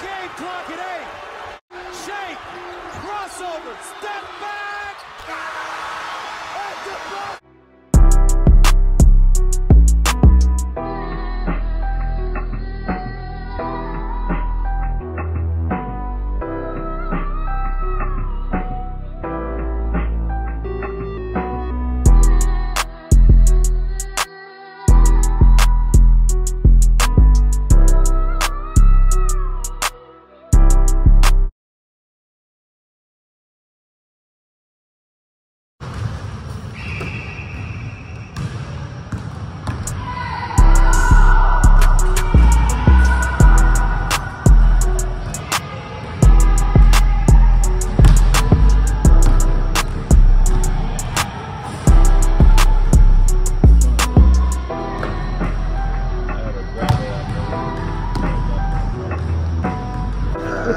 Game clock at eight. Shake. Crossover. Step back.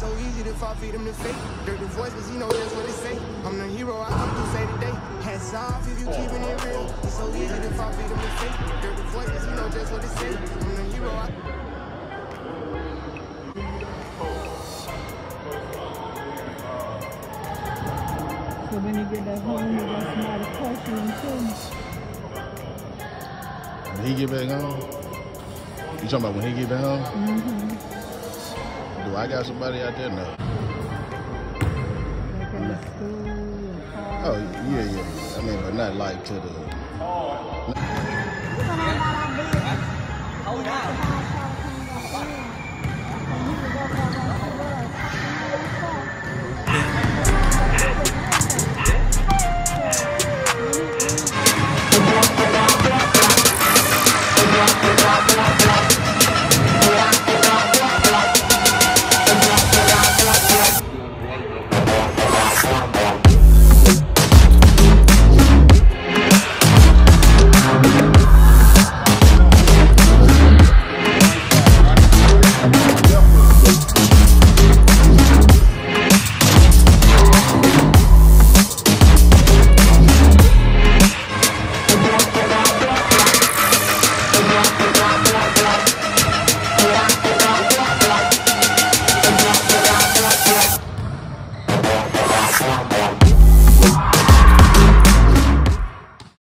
so easy to fall feed him to fake. Dirty voice, cause he know that's what it say. I'm the hero, I come through say today. Hats off if you keeping it real. It's so easy to fall feed him to fake. Dirty voice, cause he know just what it say. I'm the hero, I So when you get back home, you got somebody questioning too. When he get back home, you talking about when he get back home? Mm-hmm. Do I got somebody out there? No. Like in the school Oh yeah, yeah. yeah. I mean, but not like to the. Thank